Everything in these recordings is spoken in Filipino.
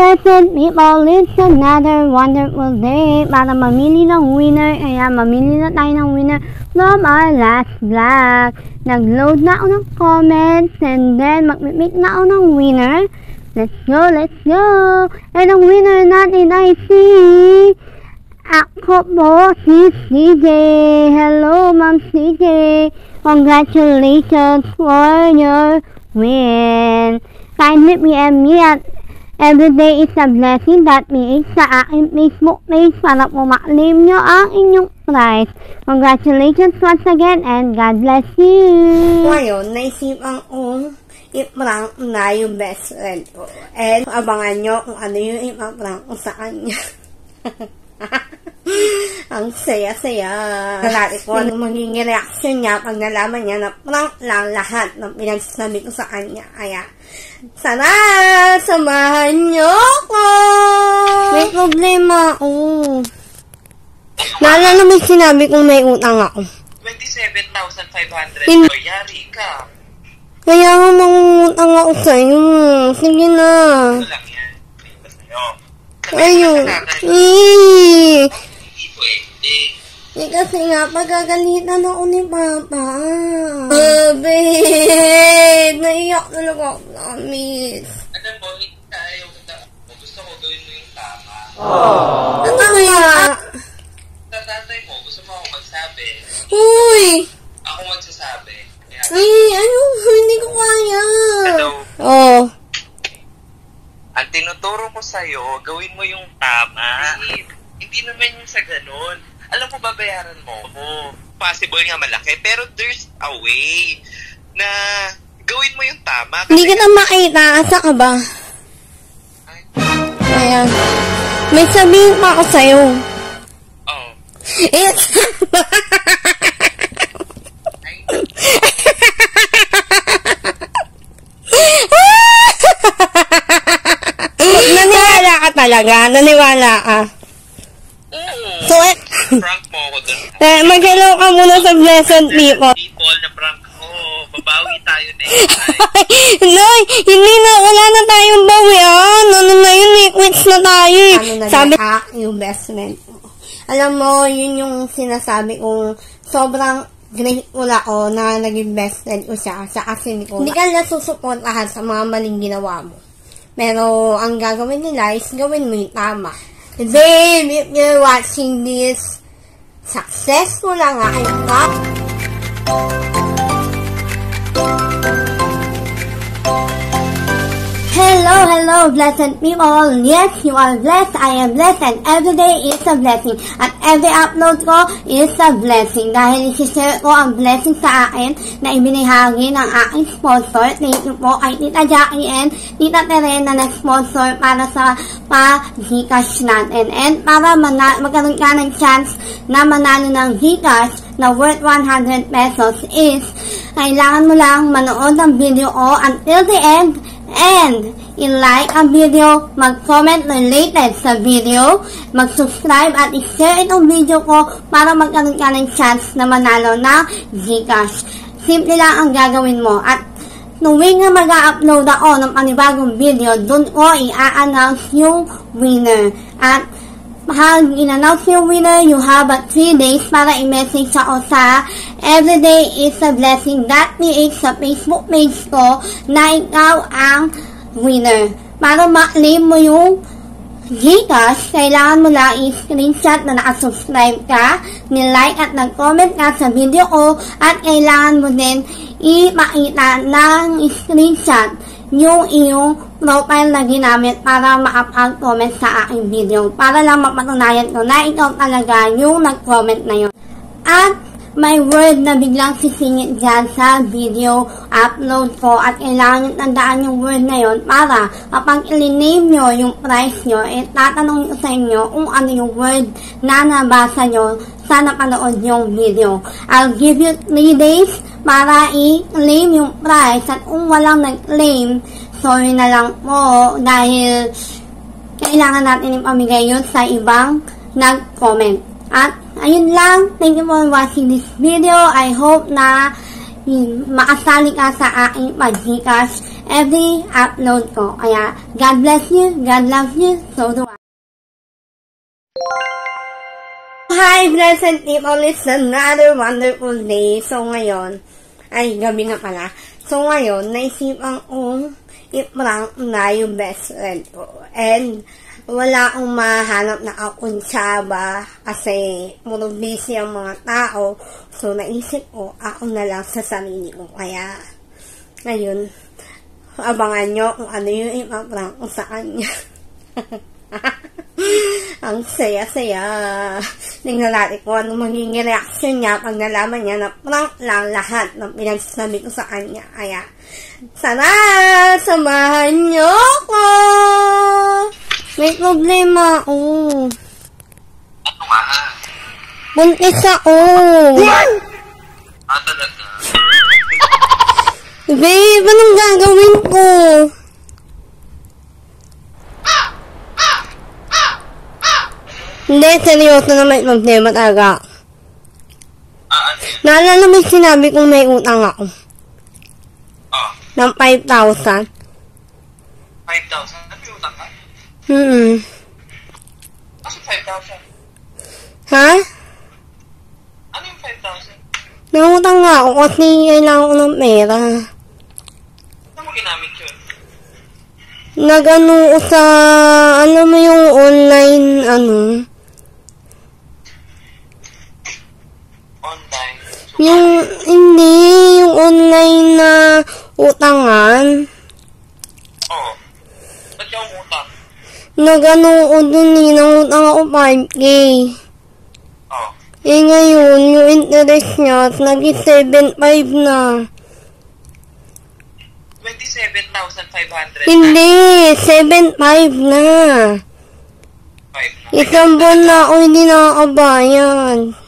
blessed people, it's another wonderful day para mamili ng winner. Kaya mamili na tayo ng winner from our last vlog. Nag-load na ako ng comments and then mag-make na ako ng winner. Let's go, let's go! And ang winner natin ay si... Ako po, si CJ. Hello, Ma'am CJ. Congratulations for your win. Kindly PM me at Every day is a blessing that means sa aking Facebook page para po ma-claim nyo ang inyong prize. Congratulations once again and God bless you! Ngayon, naisipan kong i-prank na yung best friend ko. And abangan nyo kung ano yung ipaprank ko sa kanya. Ang saya-saya. Kalari ko ano magiging reaction niya pag nalaman niya na prank lang lahat ng pinagsasabi ko sa kanya. Kaya, sana samahan niyo ko! May problema ako. Naalala mo sinabi kong may utang ako. 27,500. Hin- So, yari ka. Kaya nga mangungutang ako sa'yo. Sige na. Sa'yo. Ayun. Eh. Eh, kasi nga, pagagalitan ako ni Papa. Babe, naiyak talaga ako, promise. Alam mo, hindi tayo. Gusto ko gawin mo yung tama. Ano kaya? Sa tatay mo, gusto mo ako magsabi. Uy! Ako magsasabi. Kaya, Ay, ano, hindi ko kaya. Hello. Oh. ang tinuturo ko sa'yo, gawin mo yung tama. Hindi, hindi naman yung sa ganun. Alam mo, babayaran mo. Oh, possible nga malaki, pero there's a way na gawin mo yung tama. Hindi kita makita. Asa ka ba? Ay, Ayan. May sabihin pa ako sa'yo. oh. Eh, Ay, Naniwala ka talaga. Naniwala ka. mm, So, eh, prank mo ako dun. eh mag-hello ka muna sa blessed people. People na prank ko. Babawi tayo next time. Noy, hindi na, wala na tayong bawian. Ano na yun eh, quits na tayo eh. Ano na Sabi, ah, yung best friend ko. Alam mo, yun yung sinasabi kong sobrang grateful ako na naging best friend ko siya sa kasi ni Hindi ka na susuportahan sa mga maling ginawa mo. Pero ang gagawin nila is gawin mo yung tama. Babe, if you're watching this, successful lang nga ang Hello, hello, blessed people. Yes, you are blessed. I am blessed and every day is a blessing. At every upload ko is a blessing. Dahil isi-share ko ang blessing sa akin na ibinahagi ng aking sponsor. Thank you po kay Tita Jackie and Tita Tere na nag-sponsor para sa pa-Gcash natin. And para magkaroon ka ng chance na manalo ng Gcash na worth 100 pesos is kailangan mo lang manood ng video ko until the end and i-like ang video, mag-comment related sa video, mag-subscribe at i-share itong video ko para magkaroon ka ng chance na manalo ng Gcash. Simple lang ang gagawin mo at tuwing na mag-upload ako ng panibagong video, dun ko i-announce yung winner. At pag in-announce yung winner, you have but 3 days para i-message ako sa Everyday is a Blessing.ph sa Facebook page ko na ikaw ang winner. Para ma-claim mo yung Gcash, kailangan mo lang i-screenshot na nakasubscribe ka, ni-like at nag-comment ka sa video ko, at kailangan mo din ipakita ng screenshot yung iyong profile na ginamit para makapag-comment sa aking video. Para lang mapatunayan ko na ikaw talaga yung nag-comment na yun. At may word na biglang sisingit dyan sa video upload ko at kailangan nyo tandaan yung word na yon para kapag iliname nyo yung price nyo, eh tatanong ko sa inyo kung ano yung word na nabasa nyo sa napanood yung video. I'll give you 3 days para i-claim yung price at kung walang nag-claim, sorry na lang po dahil kailangan natin ipamigay yun sa ibang nag-comment. At ayun lang, thank you for watching this video. I hope na makasali ka sa aking pag-Gcash every upload ko. Kaya, God bless you, God loves you, so do I. Hi, blessed people! It's another wonderful day. So, ngayon, ay, gabi na pala. So, ngayon, naisipan kong i-prank na yung best friend ko. And, wala akong mahanap na akuntsaba kasi puro busy ang mga tao. So, naisip ko, ako na lang sa sarili ko. Kaya, ngayon, abangan nyo kung ano yung ipaprank ko sa kanya. Ang saya-saya. Tingnan natin kung ano magiging reaction niya pag nalaman niya na prank lang lahat ng pinagsasabi ko sa kanya. Kaya, sana samahan niyo ko! May problema ako. Ano nga? Buntis ako. Ah, talaga? Babe, anong gagawin ko? Hindi, seryoso na may problema talaga. Ah, ano yun? Naalala mo yung sinabi kong may utang ako Ah, ng 5,000? 5,000? Ano yung utang ka? Hmm. Kasi 5,000. Ha? Ano yung 5,000? Nangutang nga ako kasi kailangan ko ng pera. Saan mo ginamit yun? Nagano ko sa, ano mo yung online, ano, Online. So, yung, hindi, yung online na utangan. Oo. Ba't ka umutang? Nagano ko dun eh, nangutang ako 5K. Oo. Eh ngayon, yung interest niya, naging 7.5 na. 27,500 Hindi, 7.5 na. 5 na. Isang buwan na ako hindi nakakabayad.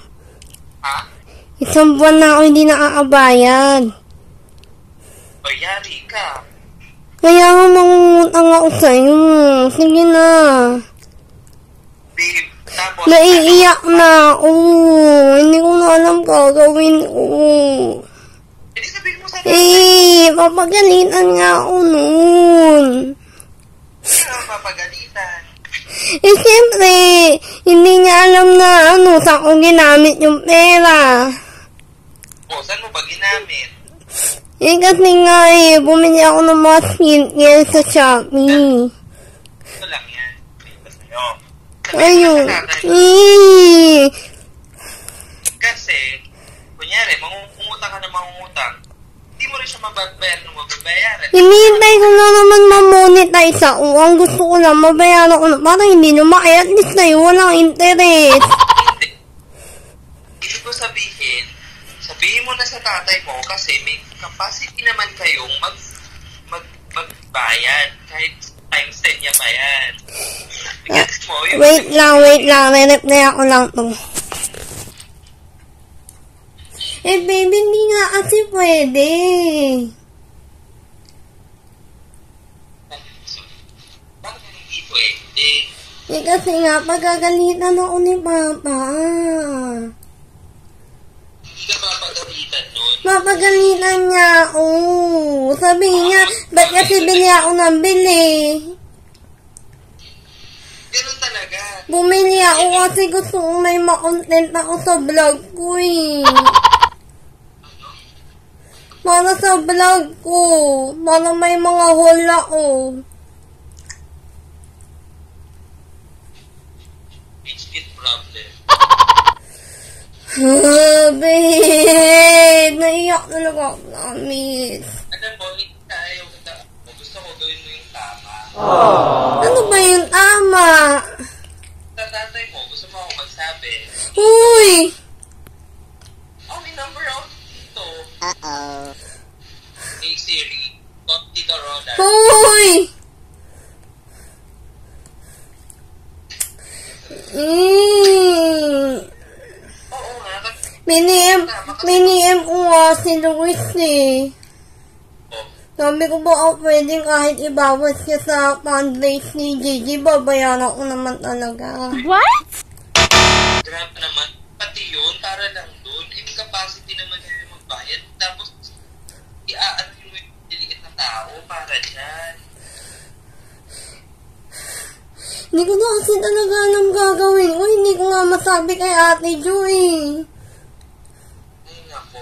Isang buwan na ako hindi nakakabayad. O, yari ka. Kaya nga mangungutang ako sa'yo. Sige na. Babe, tapos... Naiiyak na ako. Hindi ko na alam gagawin ko. Hindi sabihin mo sa Eh, papagalitan nga ako noon. Kaya papagalitan. Eh, siyempre, hindi niya alam na ano, saan ko ginamit yung pera. O, saan mo ba ginamit? Eh, kasi nga eh, bumili ako ng mga skincare sa Shopee. Ito lang yan. Ayun. Eh, Kasi, kunyari, mangungutang ka na mangungutang, hindi mo rin siya mababayar ng mababayaran. hinihintay ko na naman ma-monetize ako. Ang gusto ko lang, mabayaran ko na. Para hindi lumaki, at least na yun, walang interest. Hindi. Ibig ko sabihin, sabihin mo na sa tatay mo kasi may capacity naman kayong mag, mag, magbayad kahit times 10 niya pa yan. Gets mo? Yung, Wait lang, wait lang. Re-reply ako lang to. Eh, baby, hindi nga kasi pwede. Bakit hindi pwede? Eh, kasi nga, pagagalitan ako ni Papa. Ka papagalitan nun. Mapagalitan niya ako. Sabi niya, ba't kasi bili ako ng bili? Ganun talaga. Bumili ako kasi gusto ko may makontent ako sa vlog ko eh. Para sa vlog ko. Para may mga haul ako. It's kid problem. Ah, babe. Naiyak talaga ako, mo, hindi ka ayaw kita. Gusto ko gawin mo yung tama. Ano ba yung tama? Sa tatay mo, gusto mo ako magsabi. Uy! Oh, may number out dito. Uh-oh. Hey Siri, call Tito Roda. Uy! Mm. Miniem, miniem ko nga si Luis eh. Sabi ko ba ako pwedeng kahit ibawas siya sa fundraise ni Gigi, babayaran ko naman talaga. grabe naman. Pati yun, para lang doon. Eh, may capacity naman yun yung magbayad. Tapos, i-aano yung diliit na tao para dyan. Hindi ko na kasi talaga alam gagawin ko. Hindi ko nga masabi kay Ate Jo eh. Ay, nako.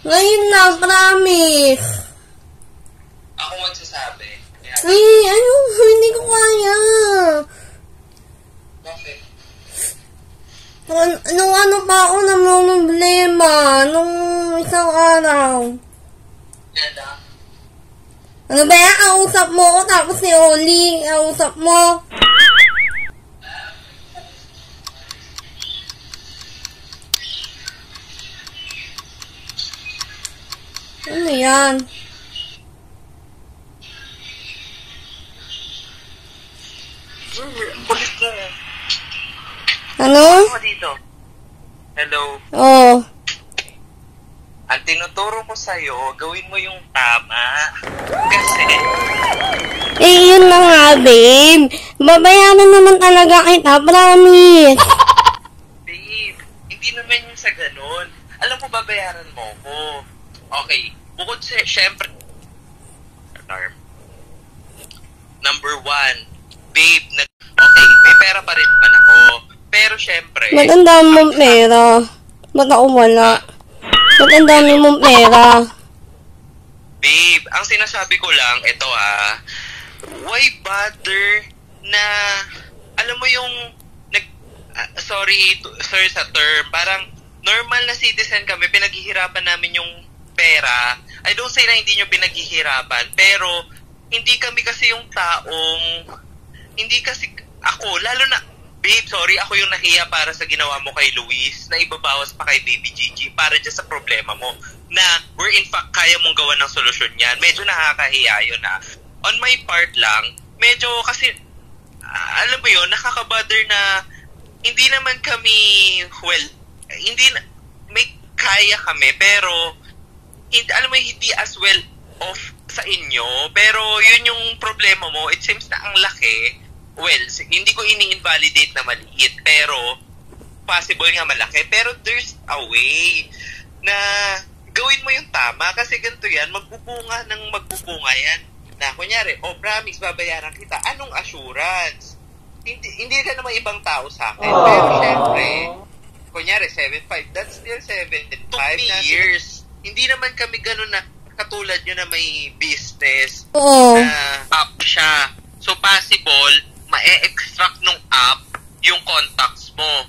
Ngayon na, promise. Ako magsasabi. Kaya, Ay, ano, hindi ko kaya. bakit? Nung, nung ano pa ako namumblema, nung isang araw. Kaya lang. Ano ba yan? Kausap mo ko tapos si Oli, kausap mo. Ano yan? Kulit ko. Ano? Ako dito. Hello. Oh. Ang tinuturo ko sa'yo, gawin mo yung tama. Kasi, Eh, yun na nga, babe. Babayaran naman talaga kita, promise. babe, hindi naman yung sa ganun. Alam mo, babayaran mo ko. Okay, bukod sa, syempre, alarm. Number one, babe, nag, okay, may pera pa rin naman ako. Pero syempre, Ba't ang dami mong pera? Ba't ako wala? Ba't ang dami mong pera? Babe, ang sinasabi ko lang, ito ah, why bother na, alam mo yung, nag, ah, sorry, to, sorry sa term, parang normal na citizen kami, pinaghihirapan namin yung pera. I don't say na hindi nyo pinaghihirapan, pero hindi kami kasi yung taong, hindi kasi, ako, lalo na, babe, sorry, ako yung nahiya para sa ginawa mo kay Luis, na ibabawas pa kay Baby Gigi para dyan sa problema mo, na we're in fact kaya mong gawa ng solusyon yan. Medyo nakakahiya yun na. On my part lang, medyo kasi, ah, alam mo yun, nakakabother na hindi naman kami, well, hindi na, may kaya kami, pero, hindi, alam mo, hindi as well off sa inyo, pero yun yung problema mo, it seems na ang laki, well, hindi ko ini-invalidate na maliit, pero possible nga malaki, pero there's a way na gawin mo yung tama kasi ganito yan, magbubunga ng magbubunga yan. Na kunyari, oh promise, babayaran kita. Anong assurance? Hindi, hindi ka naman ibang tao sa akin. Pero syempre, kunyari, 7.5, that's still 7.5 na years. Hindi naman kami ganun na katulad nyo na may business Oo. na app siya. So, possible, ma-extract nung app yung contacts mo.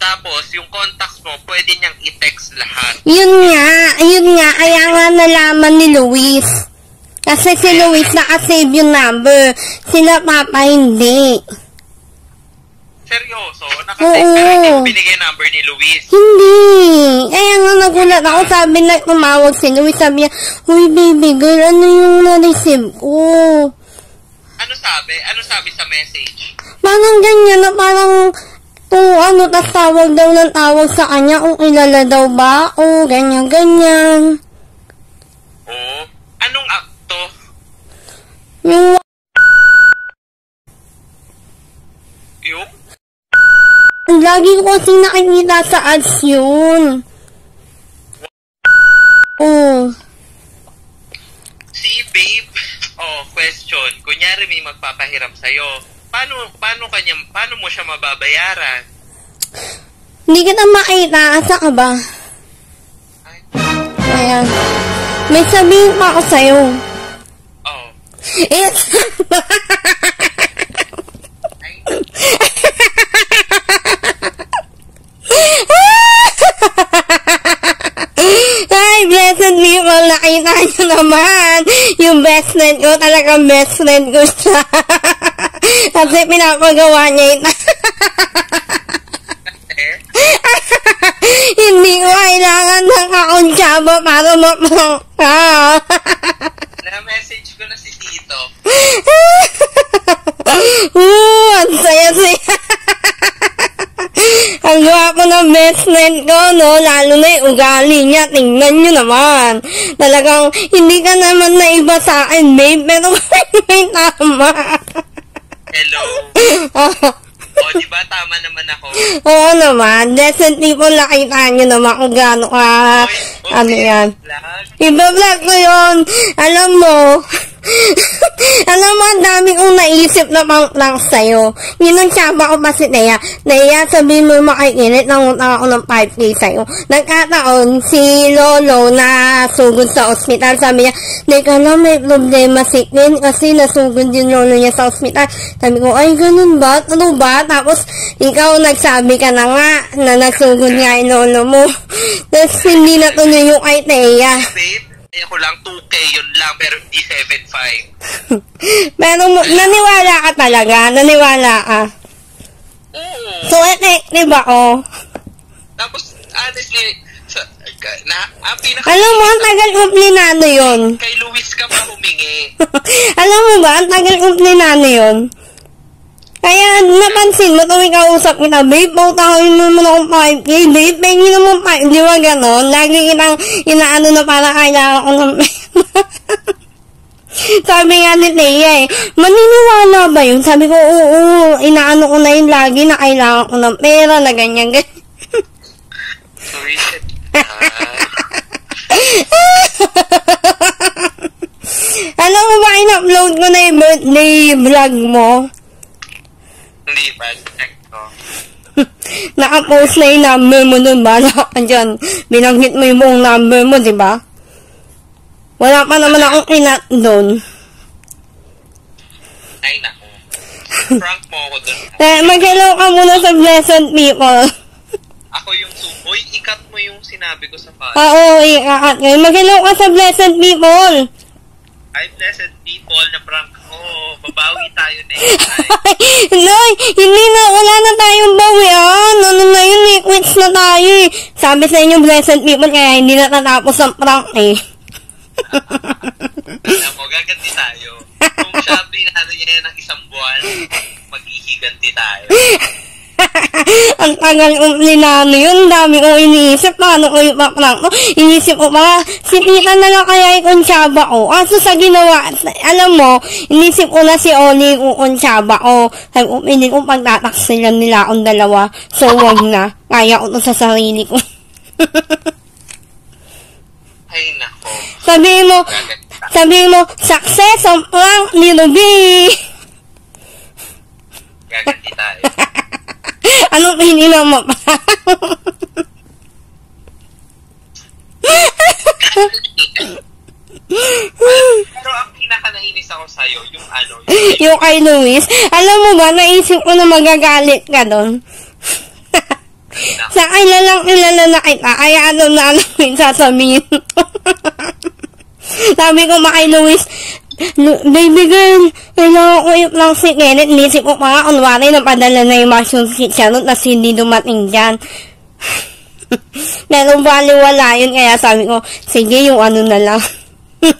Tapos, yung contacts mo, pwede niyang i-text lahat. Yun nga, yun nga, kaya nga nalaman ni Luis. Kasi si Luis nakasave yung number. Sila Papa hindi. Seryoso, nakatext Oo. pero hindi mo binigay number ni Luis. Hindi. Kaya nga nagulat ako. Sabi na tumawag si Luis. Sabi niya, Uy, baby girl, ano yung na-receive ko? Ano sabi? Ano sabi sa message? Parang ganyan na parang kung ano, tas tawag daw ng tawag sa kanya kung kilala daw ba o ganyan, ganyan. Oo. Anong app to? Yung Yung? Lagi ko kasing nakikita sa ads yun. Oh. Si babe, oh, question. Kunyari may magpapahiram sa'yo. Paano, paano kanya, paano mo siya mababayaran? Hindi kita makita. Asa ka ba? Ay, Ayan. May sabihin pa ako sa'yo. oh. It's... Ay, Ay, blessed people, nakita nyo naman. Yung best friend ko, talagang best friend ko siya. Kasi pinapagawa niya ito. Hindi ko kailangan ng kakuntsaba para mapangka. na-message ko na si Tito. Ooh, ang saya-saya. Ang gwapo ng best friend ko, no? Lalo na yung ugali niya. Tingnan nyo naman. Talagang, hindi ka naman na iba sa akin, babe. Pero may tama. Hello. O, di ba? Tama naman ako. Oo naman. Definitely po nakita nyo naman kung gaano ka, Oy, ano okay, yan. vlog. Iba-vlog ko yun. Alam mo, alam mo, dami kong naisip na pang prank sa'yo. Ginunsyaba ko pa si Nea. Nea, sabihin mo makikinit, nangutang ako ng 5K sa'yo. Nagkataon, si Lolo na sugod sa ospital, sabi niya, Teka lang, may problema si Queen kasi nasugod din Lolo niya sa ospital. Sabi ko, ay, ganun ba? Ano ba? Tapos, ikaw nagsabi ka na nga na nasugod nga yung Lolo mo. Tapos, hindi na tuloy yung kay Nea. Babe, ayun ko lang 2K yun lang, pero hindi 7.5. Pero naniwala ka talaga, naniwala ka. Oo. So, effective ako. Tapos, honestly, sa, na, ang pinaka... Alam mo, ang tagal kong plinano yun. Kay Luis ka pa humingi. Alam mo ba, ang tagal kong plinano yun. Kaya napansin mo tuwing kausap kita, babe, pautangin mo naman akong 5K, babe, pengi naman 5, di ba ganon? Lagi kitang inaano na para kailangan ko ng. Sabi nga ni Thea eh, maniniwala ba yun? Sabi ko, oo, oo, inaano ko na yun lagi na kailangan ko ng pera, na ganyan, ganyan. Alam mo ba, in-upload ko na yung birthday vlog mo? Hindi ba? Check ko. Naka-post na yung number mo dun, bala ka dyan. Binanggit mo yung buong number mo, di ba? Wala pa naman akong inat doon. Ay, naku. Prank mo ako dun. Eh, mag-hello ka muna sa blessed people. Ako yung suboy, ikat mo yung sinabi ko sa podcast. Ah, Oo, ikakat ngayon. Mag-hello ka sa blessed people. Hi, blessed people na prank ko. Babawi tayo time. Noy, hindi na, wala na tayong bawian. Ano na yun eh, quits na tayo eh. Sabi sa inyo, blessed people, kaya hindi na tatapos ang prank eh. Alam mo, gaganti tayo. Kung siya binano niya ng isang buwan, maghihiganti tayo. ang tagal kong linano yun, dami kong iniisip, paano ko yung paprank mo. Inisip ko pa, si tita na lang kaya yung konsyaba ko. Kaso sa ginawa, alam mo, inisip ko na si Oli yung konsyaba ko. Sabi ko, hindi ko pagtataksilan nila akong dalawa. So, wag na. Kaya ko to sa sarili ko. Ay, nako. sabi mo, Gaganti tayo. sabi mo, success ang prank ni Ruby. Gaganti tayo. Anong pinila mo pa? Pero ang pinaka nainis ako sa'yo, yung ano, yung yung kay Luis. Alam mo ba, naisip ko na magagalit ka doon. Sa kilalang kilala na kita, kaya alam na alam ko yung sasabihin ko. Sabi ko ma kay Luis, "Lu- Baby girl, kailangan ko yung lang si Kenneth. Inisip ko pa nga, kunwari, napadala na yung mushroom si Charlotte na hindi dumating dyan. Pero baliwala yun, kaya sabi ko, sige, yung ano na lang.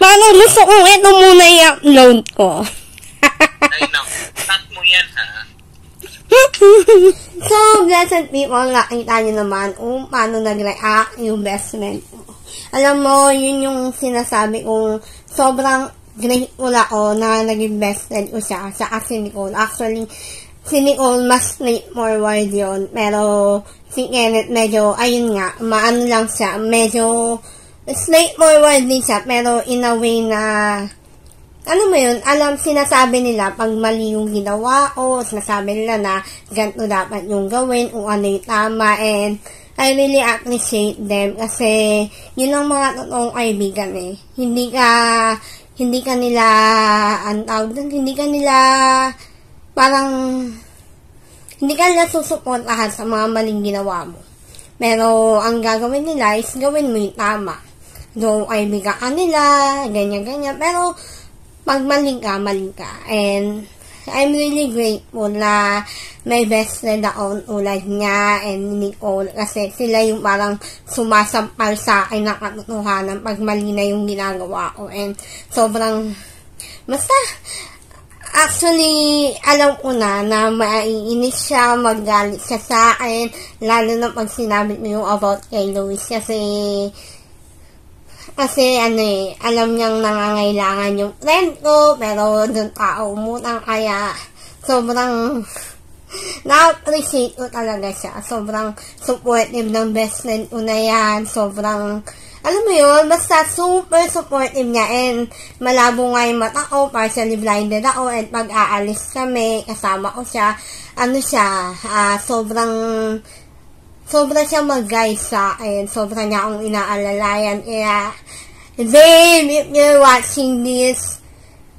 Paano gusto kong ito muna i-upload ko? Ay, nako. Cut mo yan, ha? so, blessed people, nakita nyo naman kung paano nag-react yung best friend ko. Alam mo, yun yung sinasabi kong sobrang grateful ako na naging best friend ko siya, sa si Nicole. Actually, si Nicole mas straightforward yun. Pero, si Kenneth medyo, ayun nga, maano lang siya, medyo straightforward din siya, pero in a way na ano mo yun, alam, sinasabi nila pag mali yung ginawa ko, sinasabi nila na ganito dapat yung gawin, kung ano yung tama, and I really appreciate them kasi yun ang mga totoong kaibigan eh. Hindi ka, hindi ka nila, ang tawag doon, hindi ka nila, parang, hindi ka nila susuportahan sa mga maling ginawa mo. Pero, ang gagawin nila is gawin mo yung tama. Though, kaibigan ka nila, ganyan-ganyan. Pero, pag maling ka, maling ka. And, I'm really grateful na may best friend ako tulad niya and Nicole kasi sila yung parang sumasampal sa akin ng katotohanan pag mali na yung ginagawa ko. And, sobrang, basta, Actually, alam ko na na maiinis siya, magalit siya sa akin, lalo na pag sinabi mo yung about kay Louis kasi Kasi ano eh, alam niyang nangangailangan yung friend ko, pero doon pa umutang kaya sobrang na-appreciate ko talaga siya. Sobrang supportive ng best friend ko na yan. Sobrang, alam mo yun, basta super supportive niya and malabo nga yung mata ko, partially blinded ako and pag aalis kami, kasama ko siya, ano siya, uh, sobrang sobra siya mag-guide sa akin. Sobra niya akong inaalalayan. Kaya, babe, if you're watching this,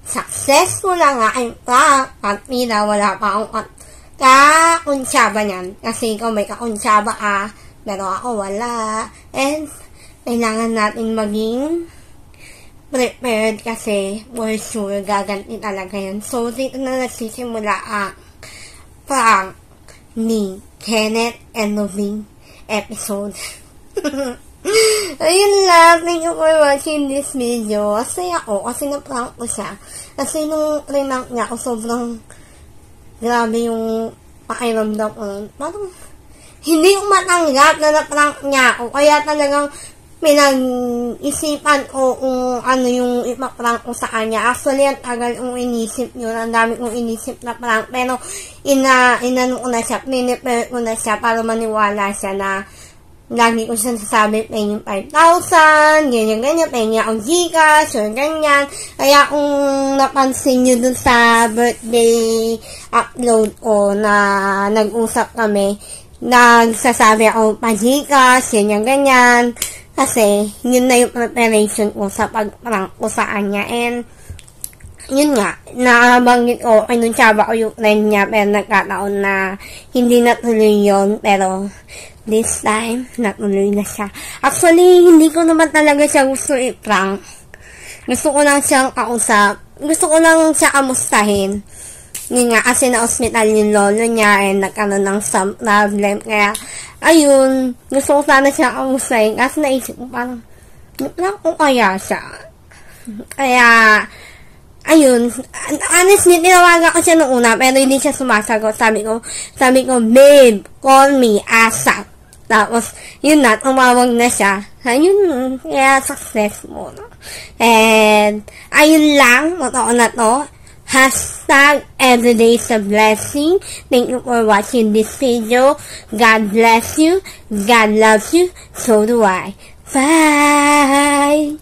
successful lang aking prank. At Mira, wala pa akong kakunsyaba niyan. Kasi ikaw may kakunsyaba ka, pero ako wala. And, kailangan natin maging prepared kasi for sure gaganti talaga yan. So, dito na nagsisimula ang prank ni Kenneth and Loving episode. Ayun lang. Thank you for watching this video. Kasi ako, kasi na-prank ko siya. Kasi nung prank niya ako, sobrang grabe yung pakiramdam ko. Parang, hindi ko matanggap na na-prank niya ako. Kaya talagang pinag-isipan ko kung ano yung ipaprank ko sa kanya. Actually, ang tagal kong inisip yun. Ang dami kong inisip na prank. Pero, ina, inano ko na siya, pinipare ko na siya para maniwala siya na lagi ko siya nasasabi, paying 5,000, ganyan, ganyan, paying niya akong Gcash, or ganyan. Kaya kung napansin nyo dun sa birthday upload ko na nag-usap kami, nagsasabi ako pa Gcash, ganyan, ganyan. Kasi, yun na yung preparation ko sa pag-prank ko sa kanya. And, yun nga, nakabanggit ko, kinunsaba ko yung friend niya, pero nagkataon na hindi natuloy yun. Pero, this time, natuloy na siya. Actually, hindi ko naman talaga siya gusto i-prank. Gusto ko lang siyang kausap. Gusto ko lang siya kamustahin. Yun nga, kasi na-hospital yung lolo niya and nagkaroon ng some problem. Kaya, ayun, gusto ko sana siya kamustahin. Kasi naisip ko parang, lang ko kaya siya. Kaya, ayun, honestly, tinawagan ko siya nung una, pero hindi siya sumasagot. Sabi ko, sabi ko, babe, call me ASAP. Tapos, yun na, tumawag na siya. Ayun, kaya successful. And, ayun lang, totoo na to. Hashtag everyday's a blessing. Thank you for watching this video. God bless you. God loves you. So do I. Bye!